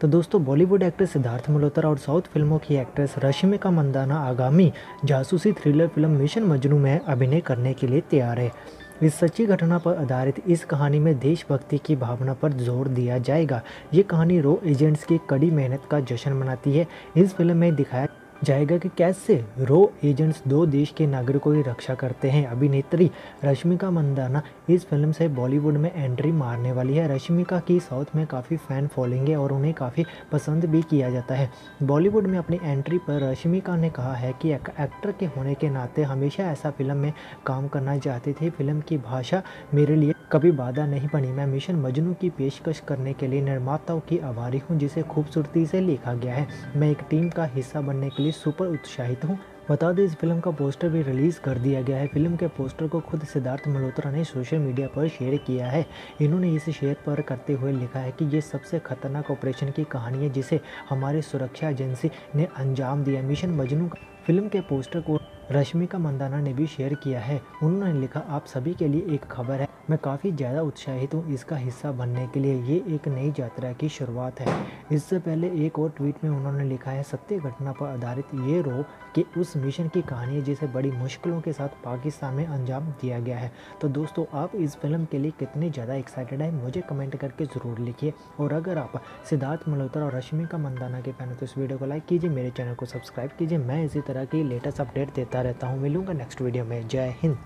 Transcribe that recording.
तो दोस्तों, बॉलीवुड एक्ट्रेस सिद्धार्थ मल्होत्रा और साउथ फ़िल्मों की एक्ट्रेस रश्मिका मंदाना आगामी जासूसी थ्रिलर फ़िल्म मिशन मजनू में अभिनय करने के लिए तैयार है। इस सच्ची घटना पर आधारित इस कहानी में देशभक्ति की भावना पर ज़ोर दिया जाएगा। ये कहानी रो एजेंट्स की कड़ी मेहनत का जश्न मनाती है। इस फ़िल्म में दिखाया जाएगा कि कैसे रो एजेंट्स दो देश के नागरिकों की रक्षा करते हैं। अभिनेत्री रश्मिका मंदाना इस फ़िल्म से बॉलीवुड में एंट्री मारने वाली है। रश्मिका की साउथ में काफ़ी फ़ैन फॉलोइंग है और उन्हें काफ़ी पसंद भी किया जाता है। बॉलीवुड में अपनी एंट्री पर रश्मिका ने कहा है कि एक एक्टर के होने के नाते हमेशा ऐसा फ़िल्म में काम करना चाहती थी। फ़िल्म की भाषा मेरे लिए कभी बाधा नहीं बनी। मैं मिशन मजनू की पेशकश करने के लिए निर्माताओं की आभारी हूँ, जिसे खूबसूरती से लिखा गया है। मैं एक टीम का हिस्सा बनने के लिए सुपर उत्साहित हूँ। बता दें, इस फ़िल्म का पोस्टर भी रिलीज़ कर दिया गया है। फ़िल्म के पोस्टर को खुद सिद्धार्थ मल्होत्रा ने सोशल मीडिया पर शेयर किया है। इन्होंने इसे शेयर पर करते हुए लिखा है कि ये सबसे खतरनाक ऑपरेशन की कहानी है, जिसे हमारी सुरक्षा एजेंसी ने अंजाम दिया। मिशन मजनू फ़िल्म के पोस्टर को रश्मिका मंदाना ने भी शेयर किया है। उन्होंने लिखा, आप सभी के लिए एक खबर है। मैं काफ़ी ज़्यादा उत्साहित हूँ इसका हिस्सा बनने के लिए। ये एक नई यात्रा की शुरुआत है। इससे पहले एक और ट्वीट में उन्होंने लिखा है, सत्य घटना पर आधारित ये रो कि उस मिशन की कहानी है, जिसे बड़ी मुश्किलों के साथ पाकिस्तान में अंजाम दिया गया है। तो दोस्तों, आप इस फ़िल्म के लिए कितने ज़्यादा एक्साइटेड हैं, मुझे कमेंट करके ज़रूर लिखिए। और अगर आप सिद्धार्थ मल्होत्रा और रश्मिका मंदाना के फ़ैन हो तो इस वीडियो को लाइक कीजिए, मेरे चैनल को सब्सक्राइब कीजिए। मैं इसी तरह की लेटेस्ट अपडेट देता रहता हूँ। मिलूँगा नेक्स्ट वीडियो में। जय हिंद।